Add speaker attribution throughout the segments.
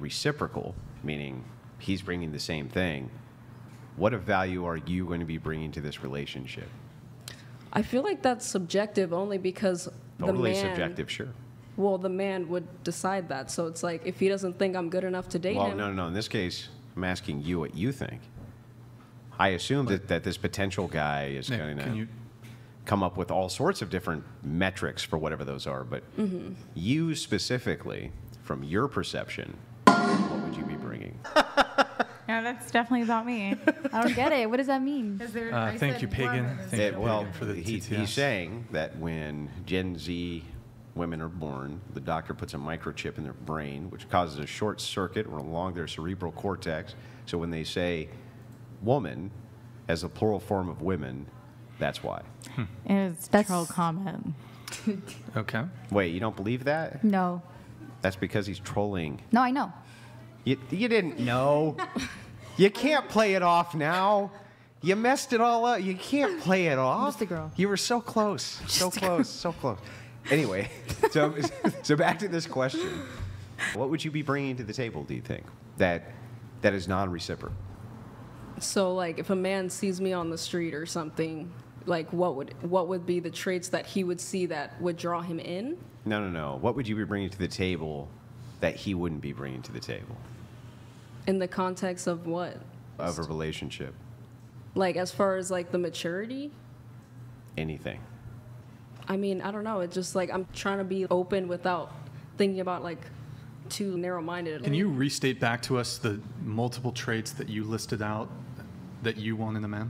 Speaker 1: reciprocal, meaning he's bringing the same thing, what of value are you going to be bringing to this relationship?
Speaker 2: I feel like that's subjective only because
Speaker 1: Totally
Speaker 2: the man,
Speaker 1: subjective, sure.
Speaker 2: Well, the man would decide that. So it's like if he doesn't think I'm good enough to date
Speaker 1: Well,
Speaker 2: him.
Speaker 1: no, no, no. In this case, I'm asking you what you think. I assume that, that this potential guy is
Speaker 3: Nick,
Speaker 1: going to
Speaker 3: you?
Speaker 1: come up with all sorts of different metrics for whatever those are, but
Speaker 2: Mm-hmm.
Speaker 1: you specifically, from your perception,
Speaker 4: Yeah, that's definitely about me.
Speaker 5: I don't get it. What does that mean?
Speaker 4: Is there,
Speaker 3: Uh, thank you, Pagan. Thank
Speaker 1: It-
Speaker 3: you,
Speaker 1: well,
Speaker 3: Pagan, for the
Speaker 1: he,
Speaker 3: TTS.
Speaker 1: he's saying that when Gen Z women are born, the doctor puts a microchip in their brain, which causes a short circuit along their cerebral cortex. So when they say woman as a plural form of women, that's why.
Speaker 4: It's
Speaker 5: That's-
Speaker 4: troll comment.
Speaker 3: Okay.
Speaker 1: Wait, you don't believe that?
Speaker 5: No.
Speaker 1: That's because he's trolling.
Speaker 5: No, I know.
Speaker 1: You, you didn't know. you can't play it off now. You messed it all up. You can't play it off.
Speaker 5: just a girl.
Speaker 1: You were so close. So close. So close. Anyway, so, so back to this question. What would you be bringing to the table, do you think, that, that is non reciprocal?
Speaker 2: So like if a man sees me on the street or something, like what would what would be the traits that he would see that would draw him in?
Speaker 1: No, no, no. What would you be bringing to the table that he wouldn't be bringing to the table
Speaker 2: In the context of what?
Speaker 1: of a relationship?
Speaker 2: Like as far as like the maturity?
Speaker 1: Anything.
Speaker 2: I mean, I don't know. It's just like I'm trying to be open without thinking about like too narrow-minded.
Speaker 3: Can you restate back to us the multiple traits that you listed out that you want in a man?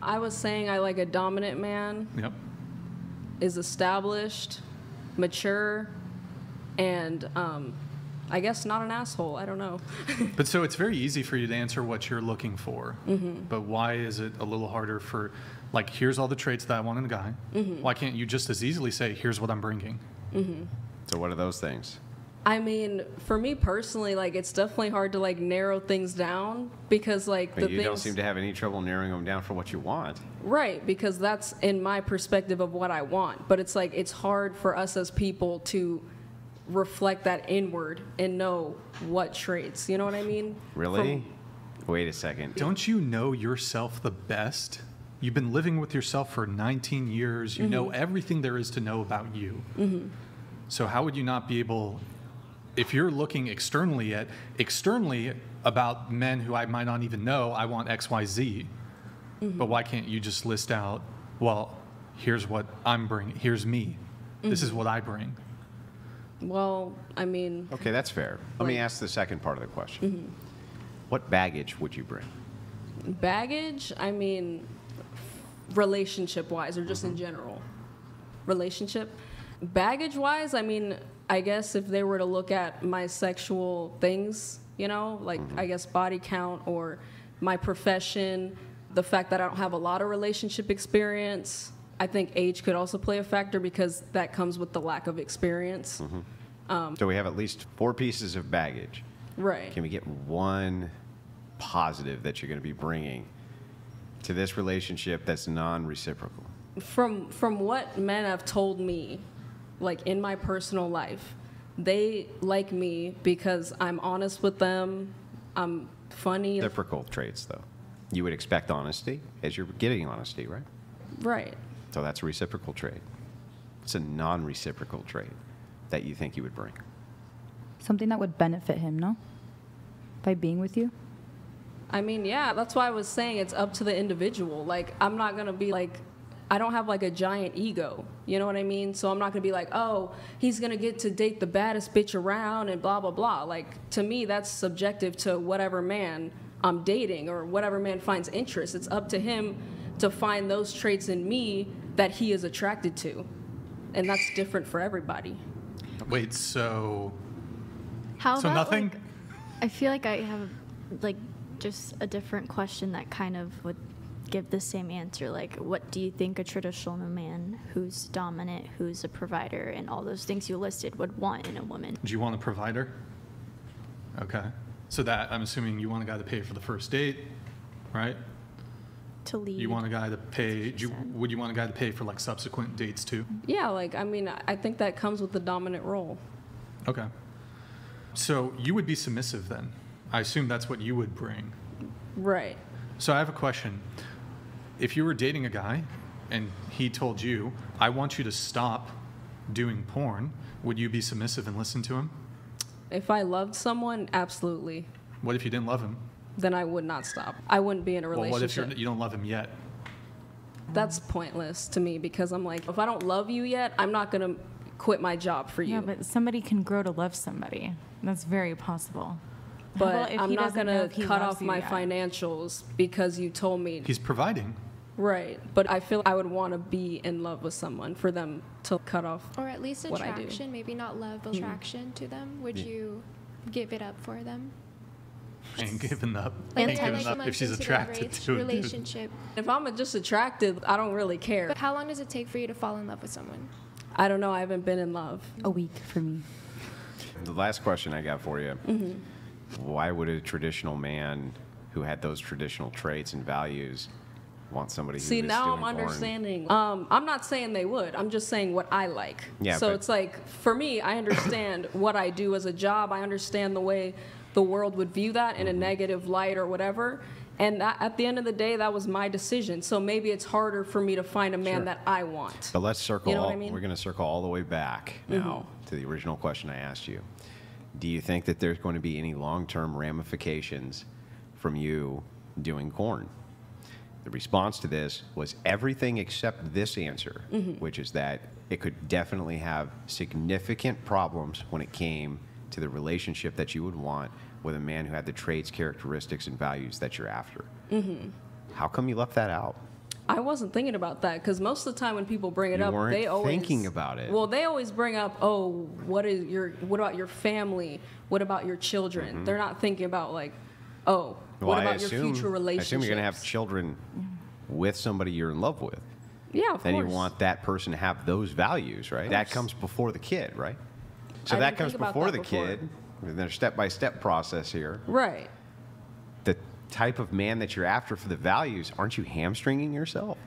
Speaker 2: I was saying I like a dominant man,
Speaker 3: Yep.
Speaker 2: is established, mature, and um, I guess not an asshole. I don't know.
Speaker 3: But so it's very easy for you to answer what you're looking for.
Speaker 2: Mm-hmm.
Speaker 3: But why is it a little harder for, like, here's all the traits that I want in a guy?
Speaker 2: Mm-hmm.
Speaker 3: Why can't you just as easily say, here's what I'm bringing?
Speaker 1: So, what are those things?
Speaker 2: I mean, for me personally, like it's definitely hard to like narrow things down because like
Speaker 1: But
Speaker 2: the
Speaker 1: you
Speaker 2: things
Speaker 1: don't seem to have any trouble narrowing them down for what you want.
Speaker 2: right because that's in my perspective of what I want. But it's like it's hard for us as people to reflect that inward and know what traits. You know what I mean?
Speaker 1: Really? Wait a second.
Speaker 3: Don't you know yourself the best? You've been living with yourself for 19 years. You know mm-hmm. everything there is to know about you. Mm-hmm. So, how would you not be able, if you're looking externally at, externally about men who I might not even know, I want XYZ, mm-hmm. but why can't you just list out, well, here's what I'm bringing, here's me, this is what I bring?
Speaker 2: Well, I mean,
Speaker 1: Okay, that's fair. Let me
Speaker 2: Like-
Speaker 1: ask the second part of the question. What baggage would you bring?
Speaker 2: baggage. I mean, relationship wise or just
Speaker 1: Mm-hmm.
Speaker 2: in general. Relationship. Baggage wise, I mean, I guess if they were to look at my sexual things, you know, like
Speaker 1: Mm-hmm.
Speaker 2: I guess body count or my profession, the fact that I don't have a lot of relationship experience. I think age could also play a factor because that comes with the lack of experience.
Speaker 1: Mm-hmm. so we have at least four pieces of baggage.
Speaker 2: Right.
Speaker 1: Can we get one positive that you're going to be bringing to this relationship that's non-reciprocal?
Speaker 2: from from what men have told me like in my personal life they like me because i'm honest with them i'm funny
Speaker 1: Reciprocal traits, though. You would expect honesty as you're getting honesty, right?
Speaker 2: right
Speaker 1: So that's a reciprocal trait. It's a non-reciprocal trait that you think he would bring.
Speaker 5: Something that would benefit him, no? By being with you?
Speaker 2: i mean yeah that's why i was saying it's up to the individual like i'm not gonna be like i don't have like a giant ego you know what i mean so i'm not gonna be like oh he's gonna get to date the baddest bitch around and blah blah blah like to me that's subjective to whatever man i'm dating or whatever man finds interest it's up to him to find those traits in me that he is attracted to and that's different for everybody
Speaker 3: Wait, so,
Speaker 6: How
Speaker 3: so
Speaker 6: about
Speaker 3: nothing?
Speaker 6: like, I feel like I have like just a different question that kind of would give the same answer. Like, what do you think a traditional man who's dominant, who's a provider, and all those things you listed would want in a woman?
Speaker 3: Do you want a provider? Okay. So that, I'm assuming you want a guy to pay for the first date, right?
Speaker 6: To lead.
Speaker 3: You want a guy to pay, do you, would you want a guy to pay for like subsequent dates too?
Speaker 2: yeah like i mean i think that comes with the dominant role
Speaker 3: Okay. So you would be submissive then. I assume that's what you would bring.
Speaker 2: Right.
Speaker 3: So I have a question. If you were dating a guy and he told you, I want you to stop doing porn, would you be submissive and listen to him?
Speaker 2: If I loved someone, absolutely.
Speaker 3: What if you didn't love him?
Speaker 2: Then I would not stop. I wouldn't be in a
Speaker 3: Well, what if you're, you don't love him yet?
Speaker 2: That's pointless to me because I'm like, if I don't love you yet, I'm not gonna quit my job for you.
Speaker 4: Yeah, but somebody can grow to love somebody. That's very possible.
Speaker 2: But
Speaker 4: about if
Speaker 2: I'm
Speaker 4: he
Speaker 2: not
Speaker 4: doesn't know
Speaker 2: gonna
Speaker 4: if he
Speaker 2: cut
Speaker 4: loves
Speaker 2: off
Speaker 4: you
Speaker 2: my
Speaker 4: yet?
Speaker 2: financials because you told me.
Speaker 3: He's providing.
Speaker 2: Right. But I feel I would want to be in love with someone for them to cut off.
Speaker 7: Or at least
Speaker 2: what I do.
Speaker 7: attraction, maybe not love, but attraction to them. Would you give it up for them?
Speaker 3: Ain't giving up.
Speaker 7: Like,
Speaker 3: Ain't giving up if she's attracted to a dude.
Speaker 7: relationship.
Speaker 2: If I'm just attracted, I don't really care.
Speaker 7: But how long does it take for you to fall in love with someone?
Speaker 2: I don't know. I haven't been in love.
Speaker 5: A week for me.
Speaker 1: The last question I got for you why would a traditional man who had those traditional traits and values want somebody who
Speaker 2: See,
Speaker 1: is
Speaker 2: now I'm
Speaker 1: porn?
Speaker 2: understanding. Um, I'm not saying they would. I'm just saying what I like.
Speaker 1: Yeah,
Speaker 2: so it's like for me, I understand what I do as a job. I understand the way the world would view that in a
Speaker 1: Mm-hmm.
Speaker 2: negative light or whatever. And that, at the end of the day, that was my decision. So maybe it's harder for me to find a man
Speaker 1: Sure.
Speaker 2: that I want.
Speaker 1: But let's circle.
Speaker 2: You know what
Speaker 1: all,
Speaker 2: I mean? Mm-hmm.
Speaker 1: We're going to circle all the way back now to the original question I asked you. Do you think that there's going to be any long-term ramifications from you doing corn? The response to this was everything except this answer,
Speaker 2: Mm-hmm.
Speaker 1: which is that it could definitely have significant problems when it came to the relationship that you would want with a man who had the traits, characteristics, and values that you're after.
Speaker 2: Mm-hmm.
Speaker 1: How come you left that out?
Speaker 2: I wasn't thinking about that because most of the time when people bring it
Speaker 1: You
Speaker 2: up, they always
Speaker 1: thinking about it.
Speaker 2: Well, they always bring up, oh, what is your, what about your family? What about your children? They're not thinking about like, oh,
Speaker 1: Mm-hmm. Well,
Speaker 2: what about
Speaker 1: assume,
Speaker 2: your future
Speaker 1: relationship?
Speaker 2: I
Speaker 1: assume you're going to have children with somebody you're in love with.
Speaker 2: Yeah, of
Speaker 1: Then
Speaker 2: course.
Speaker 1: you want that person to have those values, right? That comes before the kid, right? So
Speaker 2: I
Speaker 1: that comes before
Speaker 2: that
Speaker 1: the
Speaker 2: before.
Speaker 1: kid. There's a step-by-step process here.
Speaker 2: right.
Speaker 1: The type of man that you're after for the values, aren't you hamstringing yourself?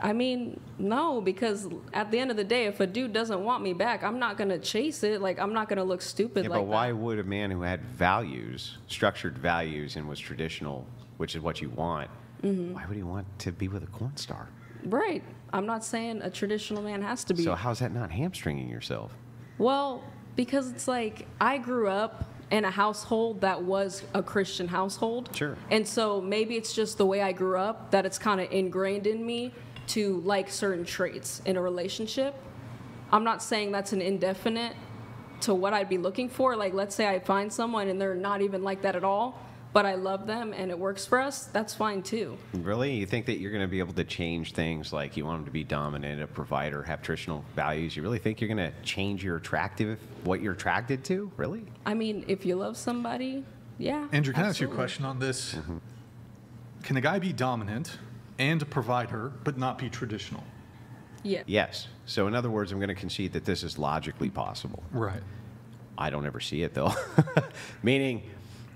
Speaker 2: I mean, no, because at the end of the day, if a dude doesn't want me back, I'm not gonna chase it. Like I'm not gonna look stupid
Speaker 1: Yeah,
Speaker 2: like
Speaker 1: but why
Speaker 2: that.
Speaker 1: would a man who had values, structured values, and was traditional, which is what you want,
Speaker 2: Mm-hmm.
Speaker 1: why would he want to be with a corn star?
Speaker 2: Right. I'm not saying a traditional man has to be.
Speaker 1: So how's that not hamstringing yourself?
Speaker 2: Well, because it's like I grew up in a household that was a Christian household.
Speaker 1: Sure.
Speaker 2: And so maybe it's just the way I grew up that it's kind of ingrained in me to like certain traits in a relationship. I'm not saying that's an indefinite to what I'd be looking for. Like, let's say I find someone and they're not even like that at all, but I love them and it works for us, that's fine too.
Speaker 1: Really? You think that you're going to be able to change things like you want them to be dominant, a provider, have traditional values? You really think you're going to change your attractive, what you're attracted to? Really?
Speaker 2: I mean, if you love somebody, yeah.
Speaker 3: Andrew, can I ask you a question on this?
Speaker 1: Mm-hmm.
Speaker 3: Can a guy be dominant and a provider, but not be traditional?
Speaker 2: Yeah.
Speaker 1: Yes. So, in other words, I'm going to concede that this is logically possible.
Speaker 3: Right.
Speaker 1: I don't ever see it though. Meaning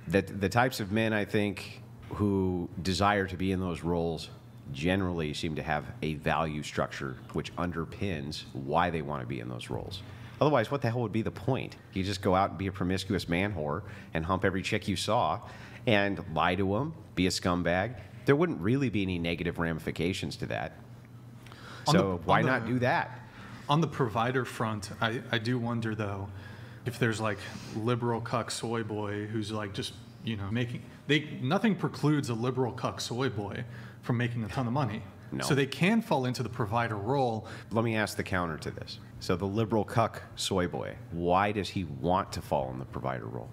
Speaker 1: that the types of men I think who desire to be in those roles generally seem to have a value structure which underpins why they want to be in those roles. Otherwise, what the hell would be the point? You just go out and be a promiscuous man whore and hump every chick you saw and lie to them, be a scumbag. There wouldn't really be any negative ramifications to that.
Speaker 3: On the-
Speaker 1: So why
Speaker 3: the-
Speaker 1: not do that?
Speaker 3: On the provider front, I, I do wonder though, if there's like liberal cuck soy boy who's like just, you know, making, they, nothing precludes a liberal cuck soy boy from making a ton of money.
Speaker 1: No.
Speaker 3: So they can fall into the provider role.
Speaker 1: Let me ask the counter to this. So the liberal cuck soy boy, why does he want to fall in the provider role?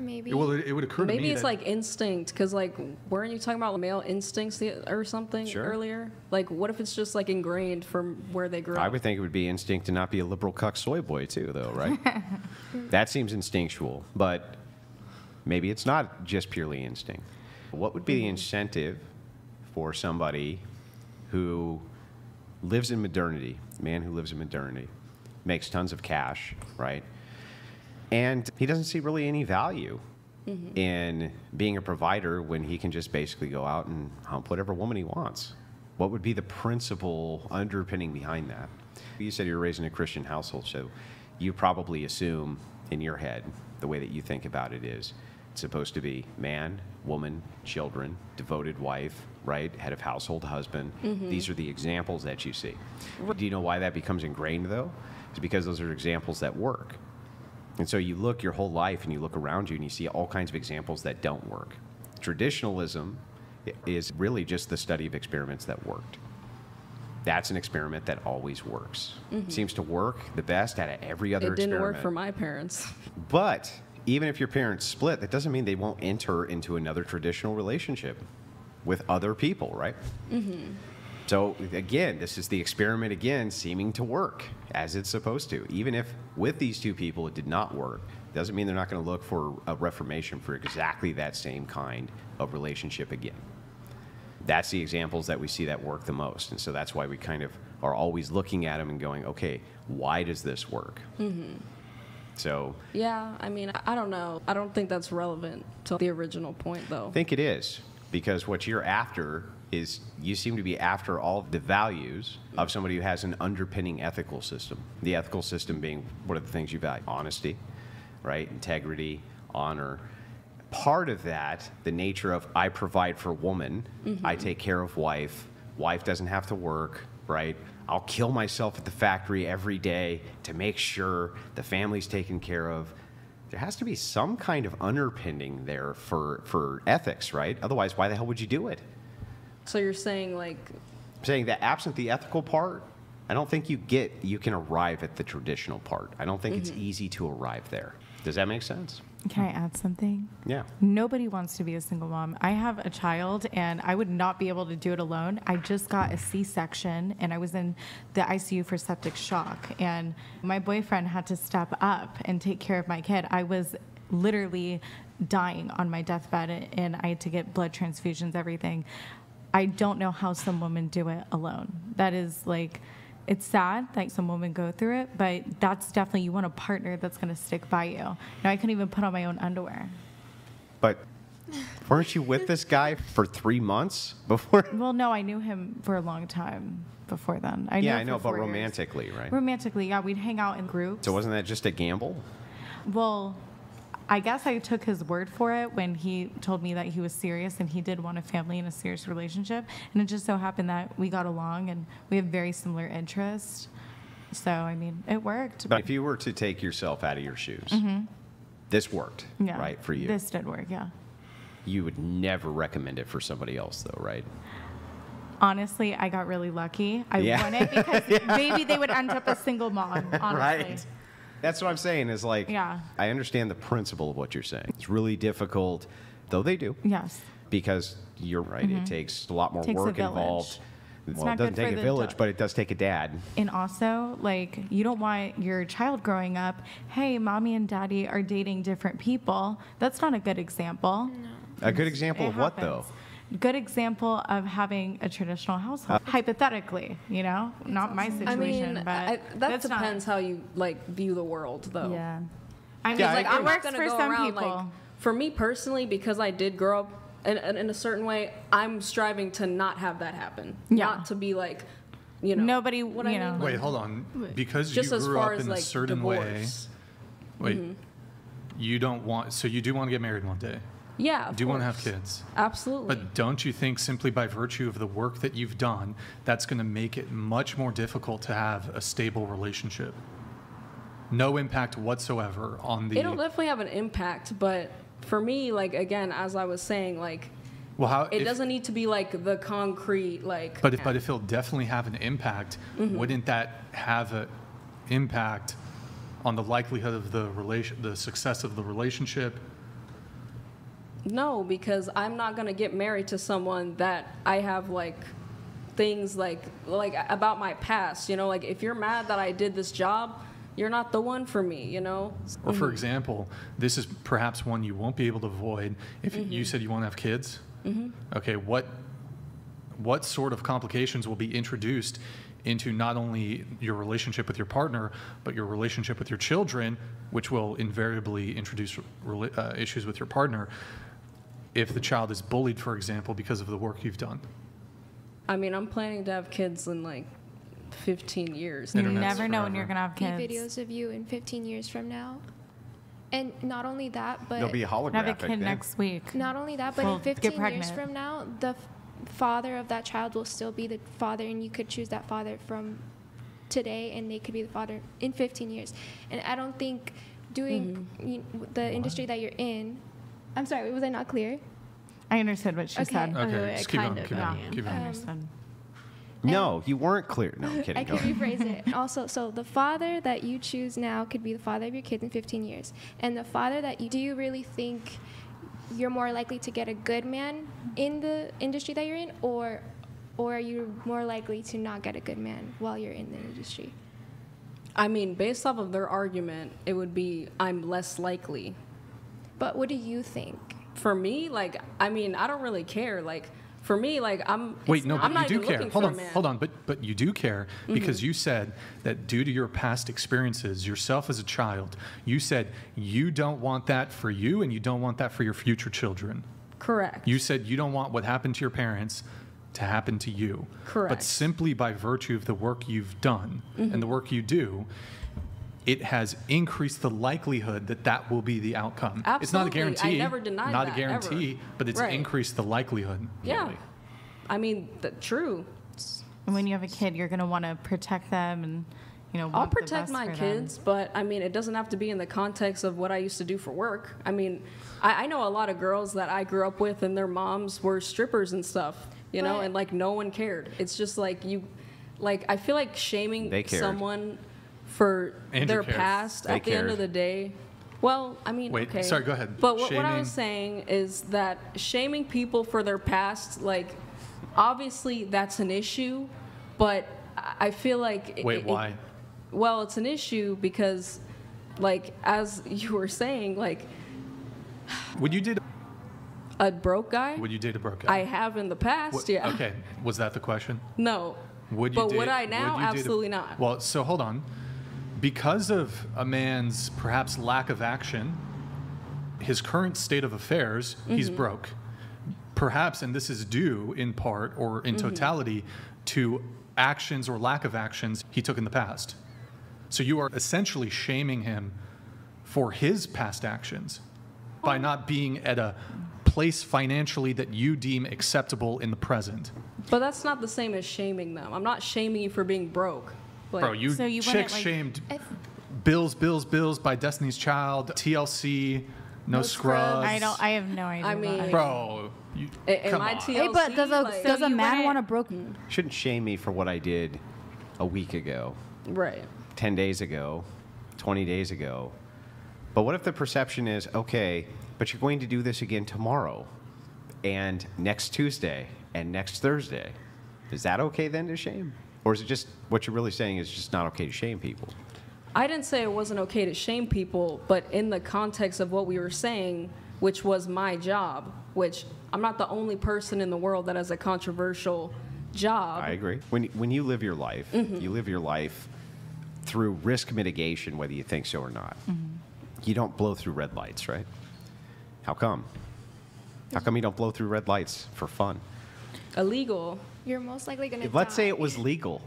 Speaker 7: Maybe.
Speaker 3: Well, it, it would occur to me
Speaker 2: Maybe it's
Speaker 3: that-
Speaker 2: like instinct, because like, weren't you talking about male instincts or something
Speaker 1: Sure.
Speaker 2: earlier? Like, what if it's just like ingrained from where they grew up?
Speaker 1: I would think it would be instinct to not be a liberal cuck soy boy too, though, right? that seems instinctual, but maybe it's not just purely instinct. What would be the mm-hmm. incentive for somebody who lives in modernity, man who lives in modernity, makes tons of cash, right? And he doesn't see really any value mm-hmm. in being a provider when he can just basically go out and hump whatever woman he wants. What would be the principle underpinning behind that? You said you were raised in a Christian household, so you probably assume in your head, the way that you think about it is it's supposed to be man, woman, children, devoted wife, right? Head of household, husband. Mm-hmm. These are the examples that you see. Do you know why that becomes ingrained, though? It's because those are examples that work. And so you look your whole life and you look around you and you see all kinds of examples that don't work. Traditionalism is really just the study of experiments that worked. That's an experiment that always works. Seems to work the best out of every other
Speaker 2: Mm-hmm. It didn't
Speaker 1: experiment.
Speaker 2: work for my parents.
Speaker 1: But even if your parents split, that doesn't mean they won't enter into another traditional relationship with other people, right? So again, this is the experiment again seeming to work as it's supposed to. Even if with these two people it did not work, doesn't mean they're not going to look for a reformation for exactly that same kind of relationship again. That's the examples that we see that work the most. And so that's why we kind of are always looking at them and going, okay, why does this work? Mm-hmm. So
Speaker 2: Yeah, I mean, I- I don't know. I don't think that's relevant to the original point, though.
Speaker 1: I think it is because what you're after is you seem to be after all of the values of somebody who has an underpinning ethical system. The ethical system being what are the things you value? Honesty, right? Integrity, honor. Part of that, the nature of I provide for woman, mm-hmm. I take care of wife, wife doesn't have to work, right? I'll kill myself at the factory every day to make sure the family's taken care of there has to be some kind of underpinning there for, for ethics, right? Otherwise, why the hell would you do it?
Speaker 2: So you're saying, like,
Speaker 1: I'm saying that absent the ethical part, I don't think you get you can arrive at the traditional part. I don't think it's mm-hmm. easy to arrive there. Does that make sense?
Speaker 4: Can I add something?
Speaker 1: Yeah.
Speaker 4: Nobody wants to be a single mom. I have a child and I would not be able to do it alone. I just got a C section and I was in the ICU for septic shock. And my boyfriend had to step up and take care of my kid. I was literally dying on my deathbed and I had to get blood transfusions, everything. I don't know how some women do it alone. That is like, it's sad that some women go through it, but that's definitely, you want a partner that's going to stick by you. Now, I couldn't even put on my own underwear.
Speaker 1: But weren't you with this guy for three months before?
Speaker 4: Well, no, I knew him for a long time before then. I knew
Speaker 1: yeah, I know, but
Speaker 4: four years.
Speaker 1: romantically, right?
Speaker 4: Romantically, yeah, we'd hang out in groups.
Speaker 1: So wasn't that just a gamble?
Speaker 4: well, I guess I took his word for it when he told me that he was serious and he did want a family and a serious relationship. And it just so happened that we got along and we have very similar interests. So, I mean, it worked.
Speaker 1: But if you were to take yourself out of your shoes, this worked,
Speaker 4: Mm-hmm. yeah,
Speaker 1: right, for you.
Speaker 4: This did work, yeah.
Speaker 1: you would never recommend it for somebody else, though, right?
Speaker 4: Honestly, I got really lucky. I
Speaker 1: Yeah.
Speaker 4: wouldn't because maybe they would end up a single mom, honestly.
Speaker 1: Right. That's what I'm saying is like,
Speaker 4: Yeah.
Speaker 1: I understand the principle of what you're saying. It's really difficult, though they do,
Speaker 4: Yes.
Speaker 1: because you're right. It takes a lot more
Speaker 4: Mm-hmm. Takes a
Speaker 1: work
Speaker 4: village.
Speaker 1: involved.
Speaker 4: It's
Speaker 1: well, it doesn't take a village,
Speaker 4: do-
Speaker 1: but it does take a dad.
Speaker 4: And also, like, you don't want your child growing up, hey, mommy and daddy are dating different people. That's not a good example.
Speaker 1: A good example
Speaker 4: It
Speaker 1: of what, though?
Speaker 4: Happens. Good example of having a traditional household. Uh, hypothetically, you know, not my situation, I
Speaker 2: mean,
Speaker 4: but
Speaker 2: I, that
Speaker 4: that's not-
Speaker 2: depends how you, like, view the world, though.
Speaker 5: Yeah.
Speaker 4: I mean,
Speaker 1: Yeah, I
Speaker 4: like,
Speaker 1: agree.
Speaker 4: it
Speaker 2: I'm not
Speaker 4: works
Speaker 2: gonna
Speaker 4: for
Speaker 2: go
Speaker 4: some
Speaker 2: around,
Speaker 4: people.
Speaker 2: Like, for me personally, because I did grow up in, in, in a certain way, I'm striving to not have that happen.
Speaker 4: Yeah.
Speaker 2: Not to be like, you know.
Speaker 4: Nobody,
Speaker 2: what I
Speaker 4: you
Speaker 2: mean?
Speaker 4: know.
Speaker 2: Like,
Speaker 3: Wait, hold on. Because
Speaker 2: Just
Speaker 3: you grew up in
Speaker 2: like
Speaker 3: a certain way,
Speaker 2: divorce.
Speaker 3: wait, mm-hmm. you don't want, so you do want to get married one day.
Speaker 2: Yeah.
Speaker 3: do want to have kids.
Speaker 2: Absolutely.
Speaker 3: But don't you think simply by virtue of the work that you've done, that's going to make it much more difficult to have a stable relationship? No impact whatsoever on the.
Speaker 2: It'll definitely have an impact, but for me, like again, as I was saying, like
Speaker 3: well, how
Speaker 2: it
Speaker 3: if-
Speaker 2: doesn't need to be like the concrete, like.
Speaker 3: But if, but if it'll definitely have an impact,
Speaker 2: Mm-hmm.
Speaker 3: wouldn't that have an impact on the likelihood of the relation, the success of the relationship?
Speaker 2: No, because I'm not gonna get married to someone that I have like things like like about my past. You know, like if you're mad that I did this job, you're not the one for me. You know.
Speaker 3: Or for example, this is perhaps one you won't be able to avoid if
Speaker 2: Mm-hmm.
Speaker 3: you said you want to have kids. Okay, what what sort of complications will be introduced into not only your relationship with your partner, but your relationship with your children, which will invariably introduce uh, issues with your partner if the child is bullied, for example, because of the work you've done.
Speaker 2: I mean, I'm planning to have kids in like 15 years.
Speaker 4: You
Speaker 3: Internet's
Speaker 4: never know when
Speaker 3: forever.
Speaker 4: you're going to have
Speaker 7: See
Speaker 4: kids.
Speaker 7: videos of you in 15 years from now. And not only that, but
Speaker 1: There'll be a holographic.
Speaker 4: Have a kid
Speaker 1: then.
Speaker 4: next week.
Speaker 7: Not only that, but
Speaker 4: Well,
Speaker 7: in
Speaker 4: get
Speaker 7: 15 years
Speaker 4: pregnant.
Speaker 7: from now, the f- father of that child will still be the father, and you could choose that father from today, and they could be the father in 15 years. And I don't think doing mm-hmm. you, the industry that you're in. I'm sorry, was I not clear?
Speaker 4: I understood what she
Speaker 7: Okay.
Speaker 4: said.
Speaker 6: Okay,
Speaker 3: Okay,
Speaker 6: wait,
Speaker 3: just keep
Speaker 6: kind
Speaker 3: going,
Speaker 6: of,
Speaker 3: keep
Speaker 4: Yeah,
Speaker 3: going, keep
Speaker 4: I
Speaker 3: going.
Speaker 4: Um, understood.
Speaker 1: Um, no, you weren't clear. No, I'm kidding.
Speaker 7: I
Speaker 1: Go
Speaker 7: could rephrase it. Also, so the father that you choose now could be the father of your kids in 15 years. And the father that you do you really think you're more likely to get a good man in the industry that you're in or or are you more likely to not get a good man while you're in the industry?
Speaker 2: I mean, based off of their argument, it would be I'm less likely.
Speaker 7: But what do you think?
Speaker 2: For me, like, I mean, I don't really care. Like, for me, like, I'm.
Speaker 3: Wait,
Speaker 2: it's-
Speaker 3: no,
Speaker 2: I'm
Speaker 3: but you do care. Hold on,
Speaker 2: a man. Mm-hmm.
Speaker 3: hold on, but but you do care because you said that due to your past experiences, yourself as a child, you said you don't want that for you and you don't want that for your future children.
Speaker 2: Correct.
Speaker 3: You said you don't want what happened to your parents to happen to you.
Speaker 2: Correct.
Speaker 3: But simply by virtue of the work you've done and the
Speaker 2: Mm-hmm.
Speaker 3: work you do, it has increased the likelihood that that will be the outcome. Absolutely. It's not a
Speaker 2: Absolutely. I
Speaker 3: guarantee.
Speaker 2: never denied
Speaker 3: Not
Speaker 2: that,
Speaker 3: a guarantee,
Speaker 2: ever.
Speaker 3: but it's
Speaker 2: Right.
Speaker 3: increased the likelihood.
Speaker 2: yeah.
Speaker 3: really.
Speaker 2: I mean, th- true.
Speaker 4: And when you have a kid, you're going to want to protect them and, you know,
Speaker 2: I'll
Speaker 4: want the
Speaker 2: protect
Speaker 4: best
Speaker 2: my
Speaker 4: for them.
Speaker 2: kids, but I mean, it doesn't have to be in the context of what I used to do for work. I mean, I, I know a lot of girls that I grew up with, and their moms were strippers and stuff, you know, and like no one cared. It's just like you, like I feel like shaming
Speaker 1: They cared.
Speaker 2: someone for
Speaker 3: Andrew
Speaker 2: their
Speaker 3: cared.
Speaker 2: past
Speaker 1: They
Speaker 2: at the end of the day. Well, I mean,
Speaker 3: Wait,
Speaker 2: okay.
Speaker 3: sorry, go ahead.
Speaker 2: But what, what I was saying is that shaming people for their past, like, obviously that's an issue, but I feel like it-
Speaker 3: Wait,
Speaker 2: it-
Speaker 3: why?
Speaker 2: well, it's an issue because, like, as you were saying, like,
Speaker 3: Would you date
Speaker 2: a broke guy,
Speaker 3: would you date a broke guy?
Speaker 2: I have in the past,
Speaker 3: What-
Speaker 2: yeah.
Speaker 3: Okay, was that the question?
Speaker 2: No.
Speaker 3: Would you
Speaker 2: but
Speaker 3: date,
Speaker 2: would I now?
Speaker 3: would date a-
Speaker 2: Absolutely not.
Speaker 3: Well, so hold on. Because of a man's perhaps lack of action, his current state of affairs, he's
Speaker 2: Mm-hmm.
Speaker 3: broke. Perhaps, and this is due in part or in
Speaker 2: Mm-hmm.
Speaker 3: totality to actions or lack of actions he took in the past. So you are essentially shaming him for his past actions by not being at a place financially that you deem acceptable in the present.
Speaker 2: But that's not the same as shaming them. I'm not shaming you for being broke. Like,
Speaker 3: Bro, you
Speaker 4: So you wouldn't,
Speaker 3: chicks
Speaker 4: like-
Speaker 3: shamed
Speaker 7: If,
Speaker 3: Bills, Bills, Bills by Destiny's Child, TLC, No,
Speaker 7: No
Speaker 3: Scrubs.
Speaker 7: Scrubs.
Speaker 4: I don't. I have no idea.
Speaker 2: I mean-
Speaker 4: it.
Speaker 3: Bro, you,
Speaker 2: A- am
Speaker 3: come
Speaker 2: I
Speaker 3: on.
Speaker 2: TLC?
Speaker 5: Hey, but does a
Speaker 2: Like-
Speaker 5: does
Speaker 4: So
Speaker 5: a man want a broke?
Speaker 1: Shouldn't shame me for what I did a week ago,
Speaker 2: right.
Speaker 1: 10 days ago, 20 days ago. But what if the perception is, okay, but you're going to do this again tomorrow and next Tuesday and next Thursday? Is that okay then to shame? Or is it just what you're really saying is just not okay to shame people?
Speaker 2: I didn't say it wasn't okay to shame people, but in the context of what we were saying, which was my job, which I'm not the only person in the world that has a controversial job.
Speaker 1: I agree. When, when you live your life, mm-hmm. you live your life through risk mitigation, whether you think so or not. Mm-hmm. You don't blow through red lights, right? How come? How come you don't blow through red lights for fun?
Speaker 2: Illegal.
Speaker 7: You're most likely going to
Speaker 1: If, let's say it was legal.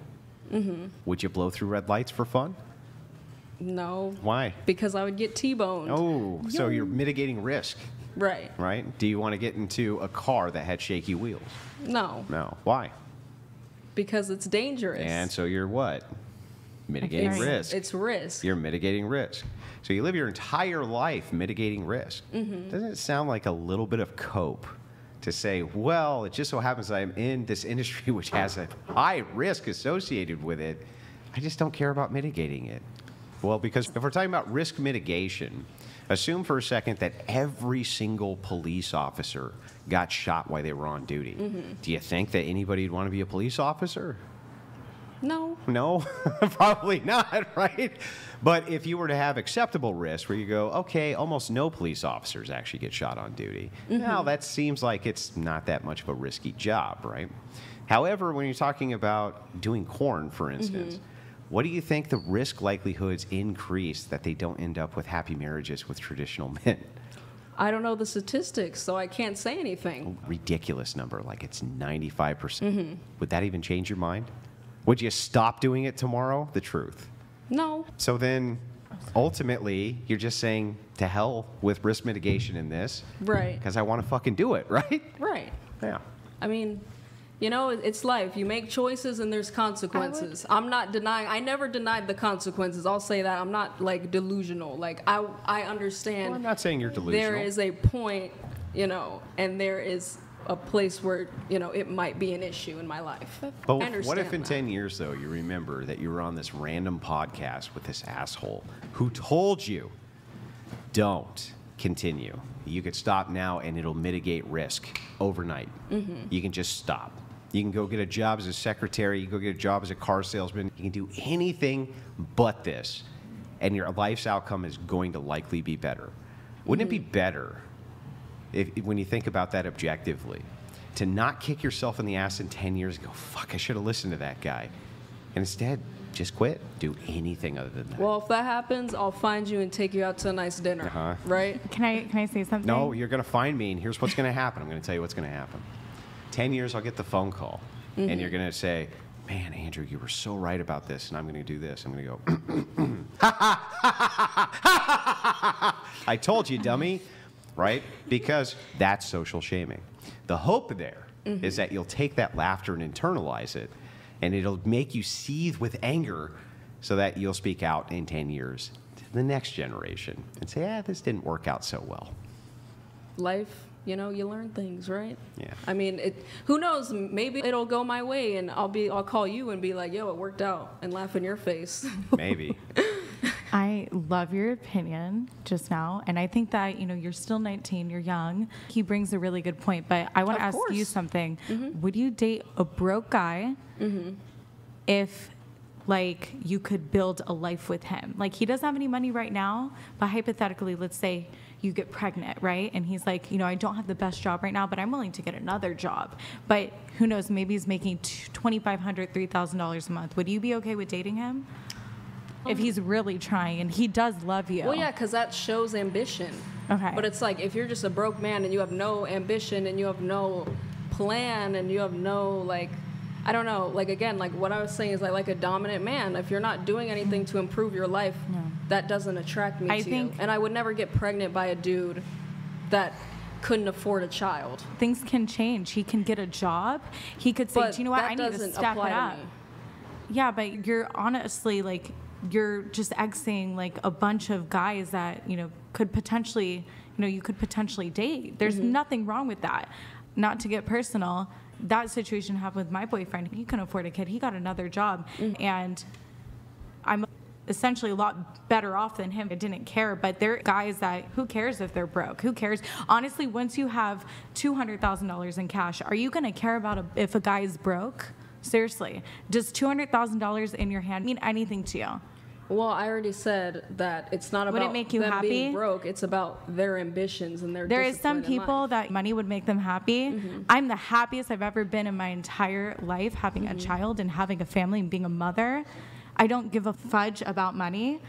Speaker 1: Would you blow through red lights for fun?
Speaker 2: No.
Speaker 1: Why?
Speaker 2: Because I would get T-boned.
Speaker 1: Oh, so you're mitigating risk,
Speaker 2: Right.
Speaker 1: right? Do you want to get into a car that had shaky wheels?
Speaker 2: No.
Speaker 1: No. Why?
Speaker 2: Because it's dangerous.
Speaker 1: And so you're what? Mitigating
Speaker 4: It's-
Speaker 1: risk.
Speaker 2: It's risk.
Speaker 1: You're mitigating risk. So you live your entire life mitigating risk.
Speaker 2: Mm-hmm.
Speaker 1: Doesn't it sound like a little bit of cope to say, well, it just so happens I'm in this industry which has a high risk associated with it. I just don't care about mitigating it. Well, because if we're talking about risk mitigation, assume for a second that every single police officer got shot while they were on duty.
Speaker 2: Mm-hmm.
Speaker 1: Do you think that anybody'd want to be a police officer?
Speaker 2: No.
Speaker 1: No, probably not, right? But if you were to have acceptable risk where you go, okay, almost no police officers actually get shot on duty, mm-hmm. now that seems like it's not that much of a risky job, right? However, when you're talking about doing corn, for mm-hmm. instance, what do you think the risk likelihoods increase that they don't end up with happy marriages with traditional men?
Speaker 2: I don't know the statistics, so I can't say anything.
Speaker 1: ridiculous number, like it's 95%. percent mm-hmm. Would that even change your mind? Would you stop doing it tomorrow? The truth.
Speaker 2: No.
Speaker 1: So then, ultimately, you're just saying to hell with risk mitigation in this
Speaker 2: Right.
Speaker 1: because I want to fucking do it, right?
Speaker 2: Right.
Speaker 1: Yeah.
Speaker 2: I mean, you know, it's life. You make choices and there's consequences. I'm not denying. I never denied the consequences. I'll say that. I'm not like delusional. Like I I understand.
Speaker 1: Well, I'm not saying you're delusional.
Speaker 2: There is a point, you know, and there is a place where you know it might be an issue in my life.
Speaker 1: But what if in
Speaker 2: that.
Speaker 1: 10 years, though, you remember that you were on this random podcast with this asshole who told you, don't continue? You could stop now and it'll mitigate risk overnight.
Speaker 2: Mm-hmm.
Speaker 1: You can just stop. You can go get a job as a secretary, you can go get a job as a car salesman, you can do anything but this, and your life's outcome is going to likely be better. Wouldn't it be
Speaker 2: Mm-hmm.
Speaker 1: better if, when you think about that objectively, to not kick yourself in the ass in 10 years and go, fuck, I should have listened to that guy. And instead, just quit. Do anything other than that.
Speaker 2: Well, if that happens, I'll find you and take you out to a nice dinner.
Speaker 1: Uh-huh.
Speaker 2: Right?
Speaker 4: Can I can I say something?
Speaker 1: no, you're going to find me, and here's what's going to happen. I'm going to tell you what's going to happen. 10 years, I'll get the phone call, and you're going to say, Man, Andrew, you were so right about this, and I'm going to do this. I'm going to go, I told you, dummy, right? Because that's social shaming. The hope there is that you'll take that laughter and internalize it, and it'll make you seethe with anger so that you'll speak out in 10 years to the next generation and say, ah, this didn't work out so well.
Speaker 2: Life, you know, you learn things, right?
Speaker 1: Yeah.
Speaker 2: I mean, it. Who knows? Maybe it'll go my way, and I'll be. I'll call you and be like, "Yo, it worked out," and laugh in your face.
Speaker 1: Maybe.
Speaker 4: I love your opinion just now, and I think that you know you're still 19, you're young. He brings a really good point, but I want to ask you
Speaker 2: course. Mm-hmm.
Speaker 4: something. Would you date a broke guy if, like, you could build a life with him? Like, he doesn't have any money right now, but hypothetically, let's say you get pregnant, right? And he's like, you know, I don't have the best job right now, but I'm willing to get another job. But who knows? Maybe he's making $2,500, $3,000 a month. Would you be okay with dating him? If he's really trying and he does love you.
Speaker 2: Well, yeah, because that shows ambition.
Speaker 4: Okay.
Speaker 2: But it's like if you're just a broke man and you have no ambition and you have no plan and you have no like, I don't know, like again, like what I was saying is like like a dominant man. If you're not doing anything to improve your life, that doesn't attract me
Speaker 4: I
Speaker 2: to
Speaker 4: think-
Speaker 2: you. And I would never get pregnant by a dude that couldn't afford a child.
Speaker 4: Things can change. He can get a job. He could say,
Speaker 2: But
Speaker 4: "Do you know what? I need to step it up."
Speaker 2: me.
Speaker 4: Yeah, but you're honestly like you're just exiting like a bunch of guys that you know could potentially you know you could potentially date. There's
Speaker 2: Mm-hmm.
Speaker 4: nothing wrong with that. Not to get personal, that situation happened with my boyfriend. He couldn't afford a kid. He got another job,
Speaker 2: Mm-hmm.
Speaker 4: and I'm essentially a lot better off than him. I didn't care, but there are guys that who cares if they're broke? Who cares? Honestly, once you have two hundred thousand dollars in cash, are you going to care about a, if a guy is broke? Seriously, does two hundred thousand dollars in your hand mean anything to you?
Speaker 2: Well, I already said that it's not
Speaker 4: Would it
Speaker 2: about
Speaker 4: make you
Speaker 2: them
Speaker 4: happy?
Speaker 2: being broke. It's about their ambitions and their.
Speaker 4: There is some people
Speaker 2: life.
Speaker 4: that money would make them happy. Mm-hmm. I'm the happiest I've ever been in my entire life having a mm-hmm. child and having a family and being a mother. I don't give a fudge about money,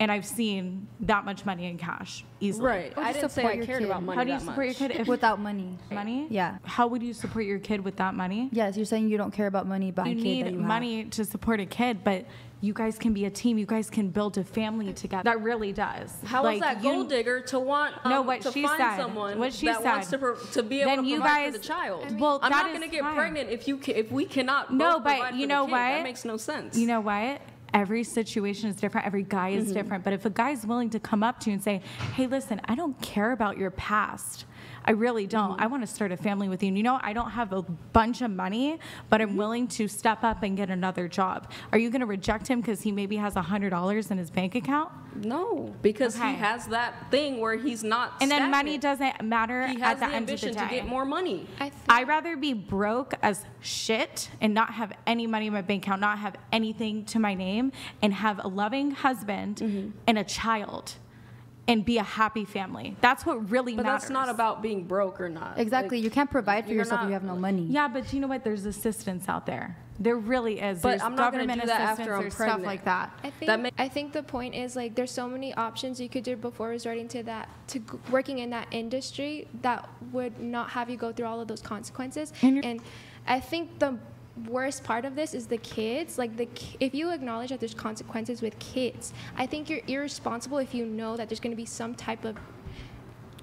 Speaker 4: and I've seen that much money in cash easily.
Speaker 2: Right. I
Speaker 5: just
Speaker 2: didn't say I cared
Speaker 5: kid.
Speaker 2: about money
Speaker 4: How do you
Speaker 2: that
Speaker 4: support
Speaker 2: much.
Speaker 4: your kid if
Speaker 5: Without money.
Speaker 4: money?
Speaker 5: Yeah.
Speaker 4: How would you support your kid with that money?
Speaker 5: Yes, you're saying you don't care about money but
Speaker 4: you
Speaker 5: a kid
Speaker 4: need
Speaker 5: that you have.
Speaker 4: money to support a kid, but you guys can be a team. You guys can build a family together. That really does.
Speaker 2: How is
Speaker 4: Like,
Speaker 2: that gold digger to want um,
Speaker 4: No, what
Speaker 2: to
Speaker 4: she
Speaker 2: find
Speaker 4: said.
Speaker 2: someone
Speaker 4: What she
Speaker 2: that wants to, pro- to be able
Speaker 4: Then
Speaker 2: to
Speaker 4: you
Speaker 2: provide
Speaker 4: guys-
Speaker 2: for the child?
Speaker 4: Well,
Speaker 2: I'm not going to get
Speaker 4: fine.
Speaker 2: pregnant if you ca- if we cannot
Speaker 4: No, but you know
Speaker 2: kid. That makes no sense.
Speaker 4: You know what? Every situation is different. Every guy is
Speaker 2: Mm-hmm.
Speaker 4: different. But if a guy's willing to come up to you and say, hey, listen, I don't care about your past. I really don't.
Speaker 2: Mm-hmm.
Speaker 4: I want to start a family with you. And you know, I don't have a bunch of money, but
Speaker 2: Mm-hmm.
Speaker 4: I'm willing to step up and get another job. Are you going to reject him because he maybe has $100 in his bank account?
Speaker 2: no, because
Speaker 4: Okay.
Speaker 2: he has that thing where he's not.
Speaker 4: And then money doesn't matter
Speaker 2: He
Speaker 4: at the,
Speaker 2: the
Speaker 4: end of the
Speaker 2: ambition
Speaker 4: day.
Speaker 2: to get more money.
Speaker 7: I think
Speaker 4: I'd rather be broke as shit and not have any money in my bank account, not have anything to my name, and have a loving husband
Speaker 2: Mm-hmm.
Speaker 4: and a child and be a happy family. That's what really
Speaker 2: But
Speaker 4: matters.
Speaker 2: that's not about being broke or not.
Speaker 5: Exactly.
Speaker 2: Like,
Speaker 5: you can't provide for
Speaker 2: you're
Speaker 5: yourself if you have no money.
Speaker 4: Yeah, but you know what? There's assistance out there. There really is.
Speaker 2: But
Speaker 4: There's
Speaker 2: I'm not gonna
Speaker 4: government
Speaker 2: do that after I'm
Speaker 4: there's
Speaker 2: pregnant.
Speaker 4: stuff like that.
Speaker 7: I think
Speaker 2: That ma-
Speaker 7: I think the point is like there's so many options you could do before resorting to that to g- working in that industry that would not have you go through all of those consequences.
Speaker 4: And
Speaker 7: And I think the worst part of this is the kids. Like the if you acknowledge that there's consequences with kids, I think you're irresponsible if you know that there's going to be some type of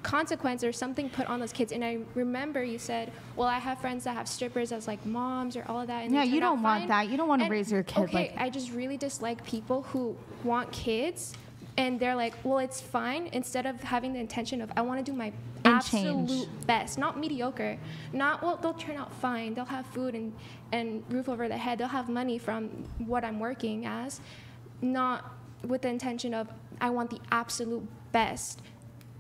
Speaker 7: consequence or something put on those kids. And I remember you said, "Well, I have friends that have strippers as like moms or all of that." And
Speaker 4: Yeah, you don't want
Speaker 7: fine."
Speaker 4: that. You don't wanna
Speaker 7: And-
Speaker 4: raise your kid
Speaker 7: Okay,
Speaker 4: like-
Speaker 7: I just really dislike people who want kids. And they're like, well, it's fine. Instead of having the intention of, I want to do my
Speaker 4: And change.
Speaker 7: absolute best, not mediocre, not well, they'll turn out fine. They'll have food and and roof over their head. They'll have money from what I'm working as, not with the intention of, I want the absolute best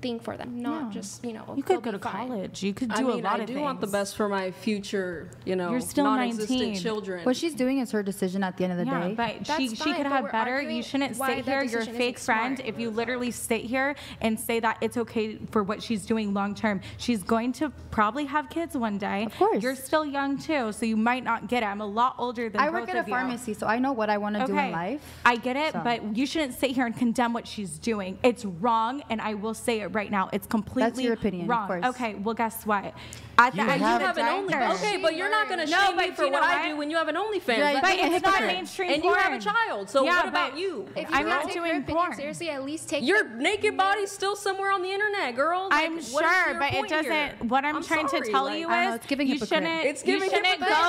Speaker 7: thing for them, not
Speaker 4: No.
Speaker 7: just you know.
Speaker 4: You could go to
Speaker 7: fine.
Speaker 4: college. You could do
Speaker 2: I mean,
Speaker 4: a lot
Speaker 2: I
Speaker 4: of
Speaker 2: do want the best for my future, you know,
Speaker 4: You're still
Speaker 2: non-existent
Speaker 4: 19.
Speaker 2: children.
Speaker 5: What she's doing is her decision at the end of the
Speaker 4: Yeah,
Speaker 5: day.
Speaker 4: but
Speaker 7: That's
Speaker 4: she, she could have better. You shouldn't
Speaker 7: why
Speaker 4: sit
Speaker 7: that
Speaker 4: here, your
Speaker 7: decision
Speaker 4: fake friend,
Speaker 7: smart.
Speaker 4: if you literally sit here and say that it's okay for what she's doing long term. She's going to probably have kids one day.
Speaker 5: Of course.
Speaker 4: You're still young too, so you might not get it. I'm a lot older than
Speaker 5: I work
Speaker 4: both
Speaker 5: at a
Speaker 4: of you.
Speaker 5: pharmacy, so I know what I want to do in life.
Speaker 4: I get it,
Speaker 5: So-
Speaker 4: but you shouldn't sit here and condemn what she's doing. It's wrong, and I will say it right now. It's completely
Speaker 5: your opinion, of
Speaker 4: wrong.
Speaker 5: course.
Speaker 4: Okay, well, guess what? At the
Speaker 3: You
Speaker 4: end
Speaker 2: you
Speaker 3: have-
Speaker 4: of
Speaker 2: have an
Speaker 4: day,
Speaker 2: only
Speaker 7: But
Speaker 2: okay, but you're not going to
Speaker 7: learned.
Speaker 2: shame
Speaker 4: No,
Speaker 2: me for
Speaker 4: you
Speaker 2: what I do when you have an OnlyFans.
Speaker 5: Yeah,
Speaker 2: That's
Speaker 4: but it's not mainstream
Speaker 2: and you have a child. So
Speaker 4: Yeah,
Speaker 2: what about you?
Speaker 7: If you
Speaker 4: I'm
Speaker 7: don't
Speaker 4: doing
Speaker 7: her
Speaker 4: porn.
Speaker 7: seriously, at least take
Speaker 2: Your
Speaker 7: the-
Speaker 2: naked body's still somewhere on the internet, girl. Like,
Speaker 4: I'm sure, but it doesn't. What I'm, trying
Speaker 2: sorry,
Speaker 4: to tell
Speaker 2: like-
Speaker 4: you
Speaker 5: I don't know,
Speaker 4: is,
Speaker 5: it's giving
Speaker 4: you
Speaker 5: hypocrite.
Speaker 4: shouldn't.
Speaker 2: It's giving
Speaker 4: you shouldn't go
Speaker 2: hypocritical,
Speaker 4: if you're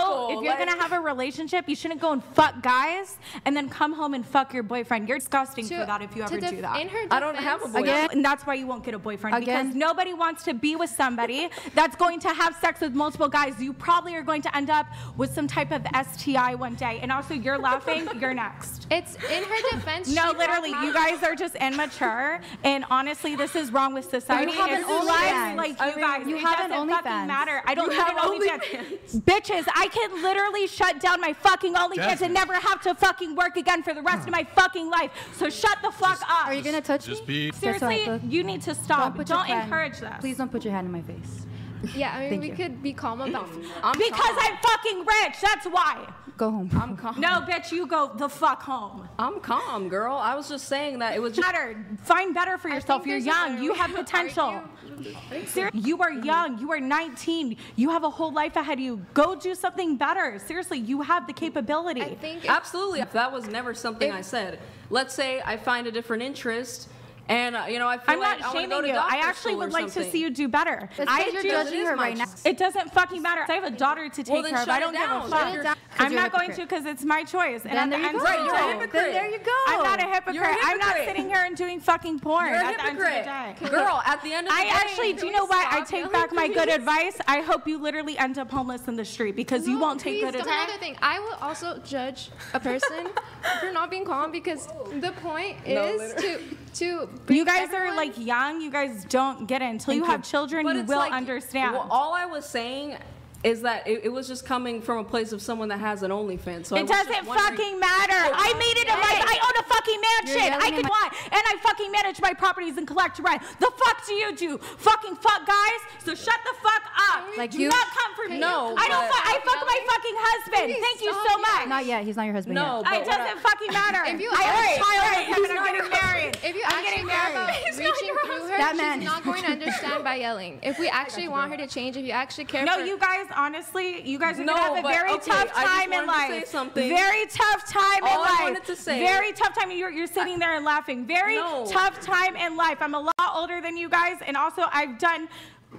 Speaker 4: gonna have a relationship. You shouldn't go and fuck guys and then come home and fuck your boyfriend. You're disgusting
Speaker 7: to-
Speaker 4: for that if you ever
Speaker 7: def-
Speaker 4: do that.
Speaker 7: In her
Speaker 2: I don't have a boyfriend.
Speaker 5: Again?
Speaker 4: and that's why you won't get a boyfriend
Speaker 5: Again?
Speaker 4: because nobody wants to be with somebody that's going to have sex with multiple guys. You probably are going to end up with some type of STI one day. And also, you're laughing. You're next.
Speaker 7: It's in her defense.
Speaker 4: No,
Speaker 7: she
Speaker 4: literally, you guys are just immature, and honestly, this is wrong with society.
Speaker 5: You have an
Speaker 4: It's
Speaker 5: OnlyFans.
Speaker 4: lives like
Speaker 5: I
Speaker 4: you
Speaker 5: mean,
Speaker 4: guys.
Speaker 5: you
Speaker 4: it
Speaker 5: have an
Speaker 4: doesn't fucking
Speaker 5: OnlyFans.
Speaker 4: matter. I don't
Speaker 2: You
Speaker 4: have
Speaker 2: have
Speaker 4: an OnlyFans. Bitches, I can literally shut down my fucking OnlyFans
Speaker 3: Jasmine.
Speaker 4: and never have to fucking work again for the rest of my hmm. fucking life. So shut the fuck up.
Speaker 5: Are you gonna touch
Speaker 3: Just
Speaker 5: me?
Speaker 3: be.
Speaker 4: Seriously,
Speaker 5: Beth?
Speaker 4: you need to stop.
Speaker 5: put
Speaker 4: Don't,
Speaker 5: your hand-
Speaker 4: encourage this.
Speaker 5: Please don't put your hand in my face.
Speaker 7: Yeah, I mean,
Speaker 5: Thank
Speaker 7: we
Speaker 5: you.
Speaker 7: could be calm about.
Speaker 2: I'm
Speaker 4: Because
Speaker 2: calm.
Speaker 4: I'm fucking rich. That's why.
Speaker 5: Go home.
Speaker 2: I'm calm.
Speaker 4: No, bitch, you go the fuck home.
Speaker 2: I'm calm, girl. I was just saying that it was just.
Speaker 4: Better. Find better for yourself. You're young. You have potential.
Speaker 7: argue.
Speaker 4: Ser- you are young. You are 19. You have a whole life ahead of you. Go do something better. Seriously, you have the capability.
Speaker 7: I think if-
Speaker 2: Absolutely. That was never something
Speaker 7: If-
Speaker 2: I said. Let's say I find a different interest, and uh, you know I feel
Speaker 4: I'm
Speaker 2: like
Speaker 4: not
Speaker 2: I
Speaker 4: shaming
Speaker 2: go to
Speaker 4: you. I actually would
Speaker 2: or
Speaker 4: like to see you do better.
Speaker 5: It's 'cause
Speaker 4: I
Speaker 5: you're
Speaker 4: do.
Speaker 5: judging her right now.
Speaker 4: It doesn't fucking matter. I have a daughter to take
Speaker 2: Well,
Speaker 4: care of. I don't give a
Speaker 2: Shut
Speaker 4: fuck.
Speaker 2: it
Speaker 5: down. 'Cause
Speaker 4: I'm not going to because it's my choice. And
Speaker 5: Then there you go.
Speaker 4: of the
Speaker 2: You're a hypocrite.
Speaker 5: Then there you go.
Speaker 4: I'm not a hypocrite.
Speaker 2: You're a
Speaker 4: I'm not sitting here and doing fucking porn
Speaker 2: You're a
Speaker 4: at the end of
Speaker 2: hypocrite, girl. At the end of the day.
Speaker 4: I actually, do you know what? I take back my good advice. I hope you literally end up homeless in the street because you won't take good
Speaker 7: don't.
Speaker 4: advice.
Speaker 7: Another thing, I will also judge a person for not being calm because the point is to
Speaker 2: literally.
Speaker 7: To.
Speaker 4: You guys are like young. You guys don't get it until you have children. You will
Speaker 2: like-
Speaker 4: understand.
Speaker 2: Well, all I was saying is that it, it was just coming from a place of someone that has an OnlyFans. So
Speaker 4: it
Speaker 2: was
Speaker 4: doesn't fucking matter. Oh, I made it in life. I own a fucking mansion. I can
Speaker 5: my-
Speaker 4: why, and I fucking manage my properties and collect rent. The fuck do you do? Fucking fuck guys. So shut the fuck up.
Speaker 5: Like
Speaker 4: do
Speaker 5: you-
Speaker 4: not come for me.
Speaker 2: No,
Speaker 4: I don't.
Speaker 2: but-
Speaker 4: Fuck, I fuck my fucking husband. Thank you so
Speaker 7: yelling.
Speaker 4: much.
Speaker 5: Not yet. He's not your husband
Speaker 2: No,
Speaker 5: yet.
Speaker 2: but
Speaker 4: It doesn't
Speaker 2: I-
Speaker 4: fucking matter.
Speaker 7: If you
Speaker 4: I have a child
Speaker 2: Alright,
Speaker 4: with him
Speaker 2: he's
Speaker 4: and I'm
Speaker 2: not
Speaker 4: getting married.
Speaker 7: If you
Speaker 4: I'm getting married.
Speaker 7: reaching through her,
Speaker 5: That
Speaker 7: she's
Speaker 5: man.
Speaker 7: not going to understand by yelling. If we actually want her to change, if you actually care
Speaker 4: No, you guys, honestly, you guys are
Speaker 2: No,
Speaker 4: gonna have a very
Speaker 2: okay,
Speaker 4: tough time in life. Very tough time in
Speaker 2: All I
Speaker 4: life.
Speaker 2: wanted to say-
Speaker 4: Very tough time. You're, you're sitting there and laughing. Very
Speaker 2: No.
Speaker 4: tough time in life. I'm a lot older than you guys, and also I've done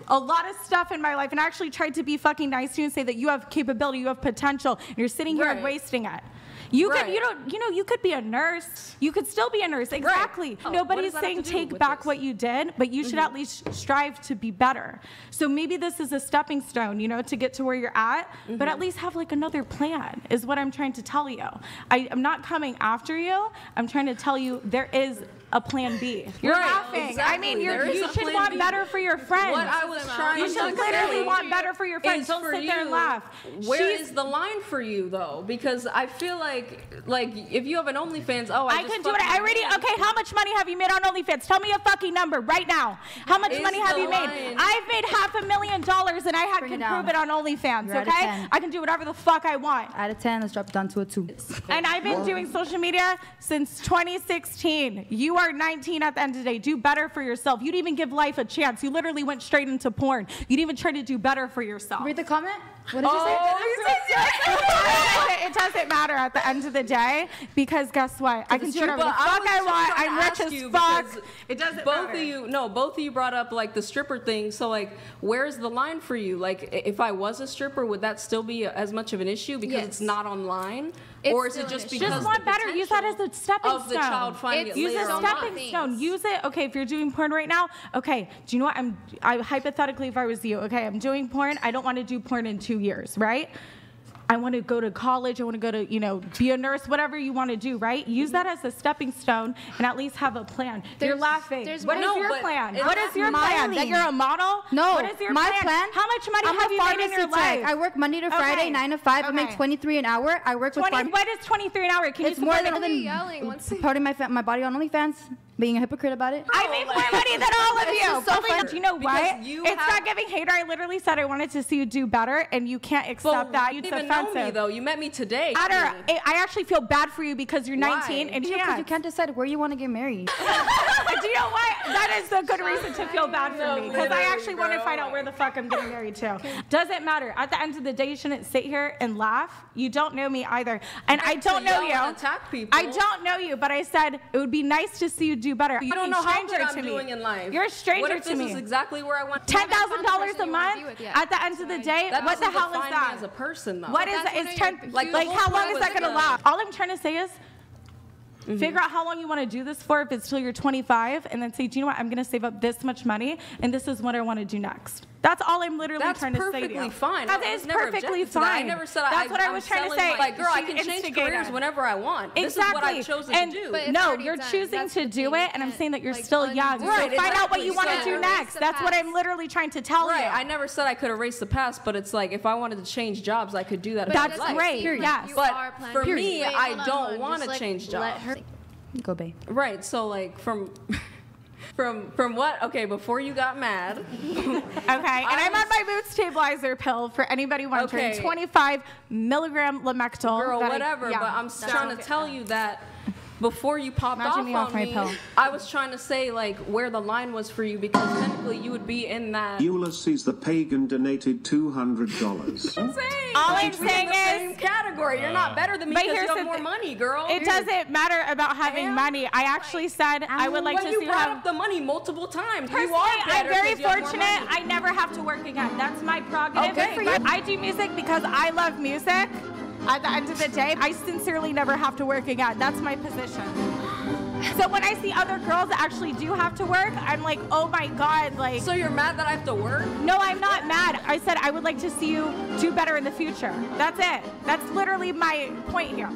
Speaker 4: a lot of stuff in my life, and I actually tried to be fucking nice to you and say that you have capability, you have potential, and you're sitting here and
Speaker 2: Right.
Speaker 4: wasting it. You could, you don't, you know, you could be a nurse. You could still be a nurse. Exactly.
Speaker 2: Oh,
Speaker 4: Nobody's
Speaker 2: does that have
Speaker 4: saying take back
Speaker 2: this?
Speaker 4: what you did, but you should mm-hmm. at least strive to be better. So maybe this is a stepping stone, you know, to get to where you're at, but at mm-hmm. least have like another plan, is what I'm trying to tell you. I, I'm not coming after you. I'm trying to tell you there is a plan B. You're
Speaker 2: Right,
Speaker 4: laughing. I mean, you're, you should want
Speaker 2: B.
Speaker 4: better for your friends.
Speaker 2: What I was trying
Speaker 4: you
Speaker 2: to
Speaker 4: should
Speaker 2: say
Speaker 4: literally want better for your friends. Don't
Speaker 2: for
Speaker 4: sit there and laugh.
Speaker 2: Where is
Speaker 4: She's-
Speaker 2: the line for you though? Because I feel like like if you have an OnlyFans, oh, I,
Speaker 4: I
Speaker 2: just
Speaker 4: can do it. I already. Okay, how much money have you made on OnlyFans? Tell me a fucking number right now. How much
Speaker 2: Is
Speaker 4: money have
Speaker 2: the
Speaker 4: you made? I've made half a million dollars, and I had
Speaker 5: Bring
Speaker 4: can
Speaker 5: it
Speaker 4: prove it on OnlyFans.
Speaker 5: You're
Speaker 4: okay, I can do whatever the fuck I want.
Speaker 5: Out of 10, let's drop it down to a 2.
Speaker 4: And I've been doing social media since 2016. You are 19 at the end of the day. Do better for yourself. You didn't even give life a chance. You literally went straight into porn. You didn't even try to do better for yourself.
Speaker 5: Read the comment. What did you say?
Speaker 4: Oh, it doesn't matter at the end of the day because guess what? I can do whatever the
Speaker 2: But I
Speaker 4: fuck I want. I'm rich
Speaker 2: ask
Speaker 4: as fuck. It doesn't
Speaker 2: both
Speaker 4: matter.
Speaker 2: of you no both of you brought up like the stripper thing so like where's the line for you like if i was a stripper would that still be as much of an issue because
Speaker 7: Yes.
Speaker 2: it's not online
Speaker 7: It's
Speaker 2: or is it just
Speaker 7: issue.
Speaker 2: because
Speaker 4: Just
Speaker 2: the
Speaker 4: want better. Use that as a stepping
Speaker 2: of the
Speaker 4: stone.
Speaker 2: child finding
Speaker 7: It's
Speaker 2: it
Speaker 4: Use
Speaker 2: later
Speaker 4: a
Speaker 7: so
Speaker 2: on
Speaker 4: stepping stone. Use it. Okay, if you're doing porn right now, okay. Do you know what? I'm. I hypothetically, if I was you, okay, I'm doing porn. I don't want to do porn in two years, right? I want to go to college. I want to go to, you know, be a nurse, whatever you want to do, right? Use that as a stepping stone and at least have a plan. you're laughing.
Speaker 7: there's
Speaker 4: What is
Speaker 2: No,
Speaker 4: your plan?
Speaker 2: What is
Speaker 4: What
Speaker 2: not
Speaker 4: is your plan? That you're a model?
Speaker 5: No,
Speaker 4: What is your
Speaker 5: my
Speaker 4: plan?
Speaker 5: plan.
Speaker 4: How much money
Speaker 5: I'm
Speaker 4: have you made in your life?
Speaker 5: I work Monday to Friday,
Speaker 4: Okay.
Speaker 5: nine to five. I make 23 an hour. I work with
Speaker 4: 20, what is 23 an hour? Can
Speaker 5: It's
Speaker 4: you
Speaker 5: more
Speaker 4: support
Speaker 5: than
Speaker 7: yelling. What's
Speaker 5: putting my my body on OnlyFans, being a hypocrite about it.
Speaker 4: I make more money than all of you.
Speaker 5: just so funny.
Speaker 4: Do you know why?
Speaker 2: you
Speaker 4: it's not giving hater. I literally said I wanted to see you do better, and you can't accept
Speaker 2: but
Speaker 4: that.
Speaker 2: you
Speaker 4: It's
Speaker 2: didn't even know me though you met me today
Speaker 4: Matter. I I actually feel bad for you because you're 19
Speaker 2: Why?
Speaker 4: and
Speaker 5: Because
Speaker 4: can't.
Speaker 5: you can't decide where you want to get married.
Speaker 4: do you know what? That is a good reason to feel bad for
Speaker 2: No,
Speaker 4: me because I
Speaker 2: literally,
Speaker 4: actually want to find out where the fuck I'm getting married to. Doesn't matter. At the end of the day, you shouldn't sit here and laugh. You don't know me either, and I don't know you.
Speaker 2: attack people.
Speaker 4: I don't know you, but I said it would be nice to see you do better.
Speaker 2: I don't know how good I'm
Speaker 4: to me.
Speaker 2: doing in life.
Speaker 4: You're a stranger
Speaker 2: what if
Speaker 4: to
Speaker 2: this
Speaker 4: me.
Speaker 2: is exactly where I want
Speaker 4: ten
Speaker 7: that's
Speaker 4: dollars a
Speaker 7: you
Speaker 4: month.
Speaker 7: yeah.
Speaker 4: At the end of the day,
Speaker 2: That
Speaker 4: what the hell is that?
Speaker 2: as a person though
Speaker 4: What is
Speaker 7: one of
Speaker 4: ten? Like, like how long is that gonna last? All I'm trying to say is. Figure out how long you want to do this for. If it's till you're 25, and then say, do you know what? I'm going to save up this much money, and this is what I want to do next. That's all I'm literally
Speaker 2: That's
Speaker 4: trying to say to
Speaker 2: perfectly
Speaker 4: you.
Speaker 2: fine.
Speaker 4: That
Speaker 2: I
Speaker 4: is
Speaker 2: was never
Speaker 4: perfectly
Speaker 2: objected to that.
Speaker 4: fine.
Speaker 2: I never said
Speaker 4: That's
Speaker 2: I,
Speaker 4: what I
Speaker 2: I'm
Speaker 4: was trying to say.
Speaker 2: my- Like, girl, I
Speaker 4: She
Speaker 2: can change
Speaker 4: instigated.
Speaker 2: careers whenever I want.
Speaker 4: Exactly.
Speaker 2: This is what I've chosen
Speaker 4: and
Speaker 2: to do.
Speaker 4: No, you're
Speaker 7: done.
Speaker 4: choosing
Speaker 7: That's
Speaker 4: to do it, and I'm saying that you're
Speaker 7: can't,
Speaker 4: still
Speaker 7: like,
Speaker 4: young.
Speaker 7: undo
Speaker 4: So
Speaker 2: Right,
Speaker 4: find out what
Speaker 2: exactly.
Speaker 4: you want to do next. That's what I'm literally trying to tell
Speaker 2: Right.
Speaker 4: you.
Speaker 2: I never said I could erase the past, but it's like if I wanted to change jobs, I could do that. if
Speaker 7: But
Speaker 2: I
Speaker 4: That's
Speaker 7: it doesn't
Speaker 2: liked.
Speaker 4: great.
Speaker 7: seem
Speaker 4: Period.
Speaker 7: like
Speaker 4: Yes.
Speaker 2: But for me, I don't wanna change jobs.
Speaker 5: Go, babe.
Speaker 2: Right. So like from from from what? Okay, before you got mad.
Speaker 4: Okay, and I'm on my mood stabilizer pill for anybody wondering.
Speaker 2: Okay.
Speaker 4: 25 milligram Lamictal.
Speaker 2: girl,
Speaker 4: that I-
Speaker 2: whatever.
Speaker 4: yeah.
Speaker 2: But I'm trying to tell you that before you popped
Speaker 4: Imagine
Speaker 2: off
Speaker 4: me
Speaker 2: on
Speaker 4: off my
Speaker 2: me,
Speaker 4: pill.
Speaker 2: I was trying to say like where the line was for you because technically you would be in that.
Speaker 8: Ulysses the pagan donated $200.
Speaker 2: I'm
Speaker 4: All I'm saying
Speaker 2: the same
Speaker 4: is-
Speaker 2: category. You're not better than me
Speaker 4: But
Speaker 2: because you have more money, girl.
Speaker 4: It doesn't matter about having
Speaker 2: am.
Speaker 4: money. I actually said I would like
Speaker 2: when
Speaker 4: to
Speaker 2: you
Speaker 4: see
Speaker 2: brought
Speaker 4: how.
Speaker 2: up the money multiple times. You
Speaker 4: Personally,
Speaker 2: are
Speaker 4: I'm
Speaker 2: better
Speaker 4: very
Speaker 2: 'cause you have more
Speaker 4: fortunate.
Speaker 2: money.
Speaker 4: I never have to work again. That's my prerogative.
Speaker 2: Okay, for you.
Speaker 4: I do music because I love music. At the end of the day, I sincerely never have to work again. That's my position. So when I see other girls that actually do have to work, I'm like, oh my god, like.
Speaker 2: So you're mad that I have to work?
Speaker 4: No, I'm not mad. I said I would like to see you do better in the future. That's it. That's literally my point here.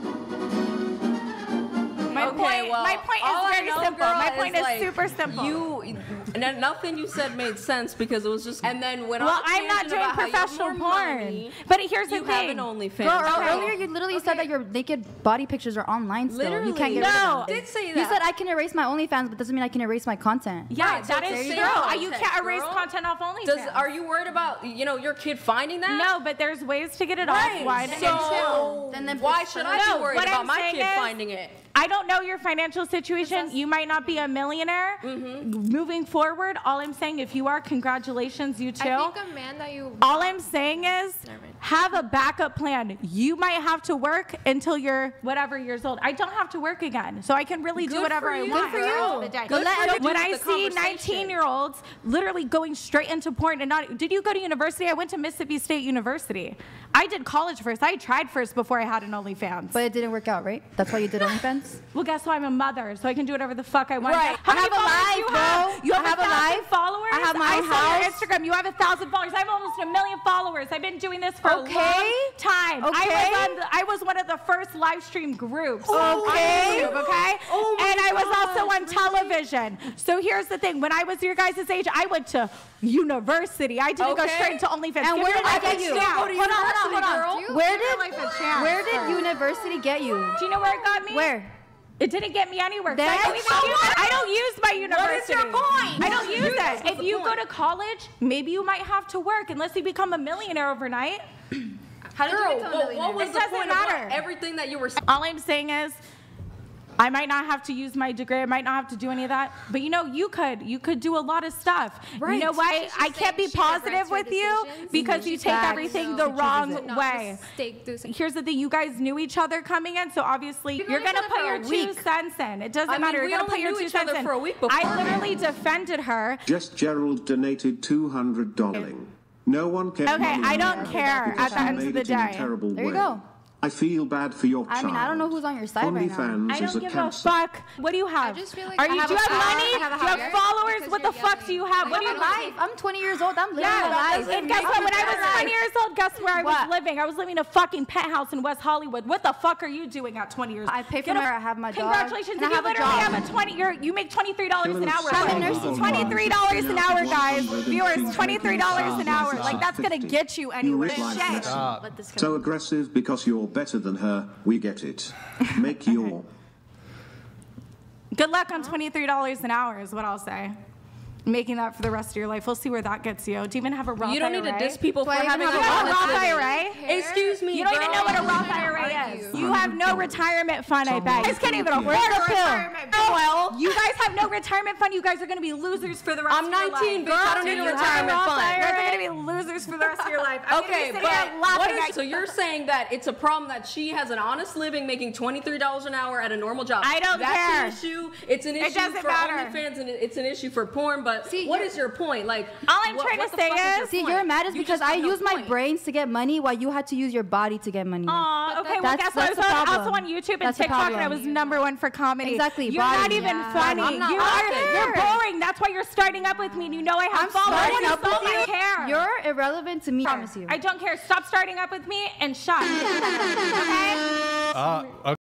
Speaker 4: My
Speaker 2: okay,
Speaker 4: point,
Speaker 2: well,
Speaker 4: my point is very simple. My point is,
Speaker 2: like,
Speaker 4: super simple.
Speaker 2: You, and then nothing you said made sense because it was just. And then when
Speaker 4: well, I'm not doing professional porn. But here's the thing.
Speaker 2: you have an OnlyFans.
Speaker 5: Girl,
Speaker 2: girl.
Speaker 5: earlier you literally said that your naked body pictures are online still.
Speaker 2: Literally.
Speaker 5: You can't get
Speaker 4: No.
Speaker 5: rid of them.
Speaker 2: did say that.
Speaker 5: You said I can erase my OnlyFans, but doesn't mean I can erase my content.
Speaker 4: Yeah,
Speaker 2: Right, so
Speaker 4: that
Speaker 2: it's
Speaker 4: is true.
Speaker 2: same
Speaker 4: You can't erase
Speaker 2: girl.
Speaker 4: content off OnlyFans.
Speaker 2: Does are you worried about you know your kid finding that?
Speaker 4: No, but there's ways to get it
Speaker 2: Right.
Speaker 4: off. One
Speaker 2: so
Speaker 4: and.
Speaker 5: Then
Speaker 2: why should I
Speaker 4: No,
Speaker 2: be worried
Speaker 4: what
Speaker 2: about
Speaker 4: I'm
Speaker 2: my kid
Speaker 4: is-
Speaker 2: finding it?
Speaker 4: I don't know your financial situation. You might not be a millionaire.
Speaker 2: Mm-hmm.
Speaker 4: Moving forward, all I'm saying, if you are, congratulations, you too.
Speaker 7: I think a man that you
Speaker 4: All I'm saying is. Have a backup plan. You might have to work until you're whatever years old. I don't have to work again, so I can really do whatever
Speaker 2: for
Speaker 4: I want.
Speaker 2: girl.
Speaker 4: at the end of the day.
Speaker 2: Good for you.
Speaker 4: when I see 19 year olds literally going straight into porn and not, did you go to university? I went to Mississippi State University. I did college first. I tried first before I had an OnlyFans.
Speaker 5: But it didn't work out, right? That's why you did OnlyFans?
Speaker 4: well, guess what? I'm a mother, so I can do whatever the fuck I want.
Speaker 5: Right.
Speaker 4: How
Speaker 5: I
Speaker 4: many
Speaker 5: have a life,
Speaker 4: do you
Speaker 5: bro.
Speaker 4: have? You
Speaker 5: I
Speaker 4: have,
Speaker 5: have
Speaker 4: a
Speaker 5: a life.
Speaker 4: followers.
Speaker 5: I have my
Speaker 4: saw your
Speaker 5: house.
Speaker 4: Instagram. You have a thousand followers. I have almost a million followers. I've been doing this for a
Speaker 5: Okay.
Speaker 4: time. I
Speaker 5: Okay.
Speaker 4: was on. The, I was one of the first live stream groups.
Speaker 5: Okay.
Speaker 4: YouTube, okay.
Speaker 2: Oh
Speaker 4: and I was also
Speaker 2: gosh,
Speaker 4: on television. So here's the thing: when I was your guys' age, I went to university. I didn't go straight to OnlyFans.
Speaker 5: And
Speaker 4: Give
Speaker 5: where did I get you?
Speaker 4: chance.
Speaker 2: Go to
Speaker 5: Hold on, hold on,
Speaker 2: university,
Speaker 5: hold on.
Speaker 7: You
Speaker 5: Where did where did university get you?
Speaker 4: Do you know where it got me?
Speaker 5: Where?
Speaker 4: It didn't get me anywhere. I don't even
Speaker 5: So.
Speaker 4: I don't use my
Speaker 2: What is
Speaker 4: university.
Speaker 2: your point?
Speaker 4: I don't use
Speaker 2: this.
Speaker 4: If you go to college, maybe you might have to work unless you become a millionaire overnight. How did
Speaker 2: Girl,
Speaker 4: you become a
Speaker 2: what,
Speaker 4: millionaire?
Speaker 2: what was
Speaker 4: it
Speaker 2: the
Speaker 4: doesn't
Speaker 2: point
Speaker 4: matter.
Speaker 2: of everything that you were saying?
Speaker 4: All I'm saying is, I might not have to use my degree. I might not have to do any of that. But you know, you could. You could do a lot of stuff. You know why? I can't be
Speaker 7: saying she regrets
Speaker 4: positive with you
Speaker 7: decisions.
Speaker 4: because you take
Speaker 5: facts.
Speaker 4: everything
Speaker 7: No,
Speaker 4: the
Speaker 7: she
Speaker 4: wrong way.
Speaker 7: mistake through some-
Speaker 4: Here's the thing: you guys knew each other coming in, so obviously
Speaker 2: We've
Speaker 4: you're gonna put your two cents in. It doesn't
Speaker 2: I mean,
Speaker 4: matter.
Speaker 2: we
Speaker 4: you're gonna put your two cents in.
Speaker 2: for a week
Speaker 4: I literally defended her.
Speaker 8: Just Gerald donated $200. No one cares.
Speaker 4: Okay, I don't care at the end of the day.
Speaker 5: There you
Speaker 8: way.
Speaker 5: go.
Speaker 8: I feel bad for your
Speaker 5: I
Speaker 8: child.
Speaker 5: mean, I don't know who's on your side right now.
Speaker 8: OnlyFans
Speaker 4: I
Speaker 8: is
Speaker 4: don't
Speaker 8: a
Speaker 4: give
Speaker 8: cancer.
Speaker 4: a fuck. What do you have?
Speaker 7: I just feel like
Speaker 4: Are
Speaker 7: I
Speaker 4: you?
Speaker 7: have
Speaker 4: do you
Speaker 7: a-
Speaker 4: have
Speaker 7: I
Speaker 4: money?
Speaker 7: have a
Speaker 4: do you have
Speaker 7: higher
Speaker 4: followers?
Speaker 7: because
Speaker 4: What the
Speaker 7: you're
Speaker 4: fuck do
Speaker 7: yelling.
Speaker 4: you have?
Speaker 7: Like,
Speaker 4: What do you
Speaker 7: I
Speaker 4: have?
Speaker 7: don't
Speaker 5: Life. I'm 20 years old. I'm living
Speaker 4: Yeah,
Speaker 5: a life.
Speaker 4: and guess what? When I was 20 years old, guess where I was
Speaker 5: What?
Speaker 4: living? I was living in a fucking penthouse in West Hollywood. What the fuck are you doing at 20 years?
Speaker 5: I pay for
Speaker 4: Get a-
Speaker 5: my- I have my dog,
Speaker 4: Congratulations!
Speaker 5: and I
Speaker 4: you
Speaker 5: have a
Speaker 4: literally
Speaker 5: job.
Speaker 4: have a 20. You're, you make 23 dollars an hour.
Speaker 5: Have a
Speaker 4: Like,
Speaker 5: nursing
Speaker 4: 23 dollars an hour, guys. Viewers, 23 dollars an hour. Like that's gonna get you anywhere. Shit.
Speaker 8: this.
Speaker 6: Let this go.
Speaker 8: So aggressive because you're better than her. We get it. Make your.
Speaker 4: Good luck on $23 an hour is what I'll say. Making that for the rest of your life. We'll see where that gets you. Do you even have a Roth IRA?
Speaker 2: You don't need to
Speaker 4: IRA?
Speaker 2: diss people
Speaker 5: Do
Speaker 2: for
Speaker 5: I
Speaker 2: having
Speaker 5: have
Speaker 2: a
Speaker 5: a
Speaker 4: You have a
Speaker 2: honest
Speaker 4: Roth
Speaker 2: living.
Speaker 4: IRA?
Speaker 2: Excuse me,
Speaker 4: You don't even know what a Roth IRA is. You have no retirement fund, I bet. You guys can't even afford a
Speaker 2: retirement
Speaker 4: pill.
Speaker 2: fund.
Speaker 4: Oh, well. You guys have no retirement fund. You guys are going to be losers for the rest
Speaker 2: I'm
Speaker 4: of your life.
Speaker 2: I'm 19, bitch. I don't need a retirement fund.
Speaker 4: You guys are going to be losers for the rest of your life. I'm
Speaker 2: Okay, but
Speaker 4: here laughing
Speaker 2: what is, so
Speaker 4: you.
Speaker 2: you're saying that it's a problem that she has an honest living making $23 an hour at a normal job.
Speaker 4: I don't
Speaker 2: That's
Speaker 4: care.
Speaker 2: an issue. It's an
Speaker 4: It
Speaker 2: issue
Speaker 4: doesn't
Speaker 2: for
Speaker 4: matter.
Speaker 2: OnlyFans and it's an issue for porn, but
Speaker 5: See,
Speaker 2: what your point? Like,
Speaker 4: All I'm
Speaker 2: what-
Speaker 4: trying
Speaker 2: what
Speaker 4: to say
Speaker 2: fuck your
Speaker 4: is-
Speaker 5: See,
Speaker 2: point?
Speaker 5: you're mad is
Speaker 2: You
Speaker 5: because I
Speaker 2: have no
Speaker 5: use my
Speaker 2: point.
Speaker 5: brains to get money while you had to use your body to get money.
Speaker 4: Aw, okay, well,
Speaker 5: That's-
Speaker 4: guess what? I
Speaker 5: that's
Speaker 4: was
Speaker 5: problem.
Speaker 4: also on YouTube and
Speaker 5: That's
Speaker 4: TikTok, and I was number one for comedy.
Speaker 5: Exactly,
Speaker 4: You're
Speaker 5: body.
Speaker 4: not even
Speaker 5: Yeah.
Speaker 4: funny.
Speaker 5: I'm not
Speaker 4: you are. You're boring. That's why you're starting up with me. and You know I have
Speaker 5: I'm
Speaker 4: followers.
Speaker 5: starting
Speaker 4: I
Speaker 5: up with
Speaker 4: don't
Speaker 5: you.
Speaker 4: care.
Speaker 5: You're irrelevant to me. I promise you.
Speaker 4: I don't care. Stop starting up with me and shut. okay?
Speaker 3: Uh,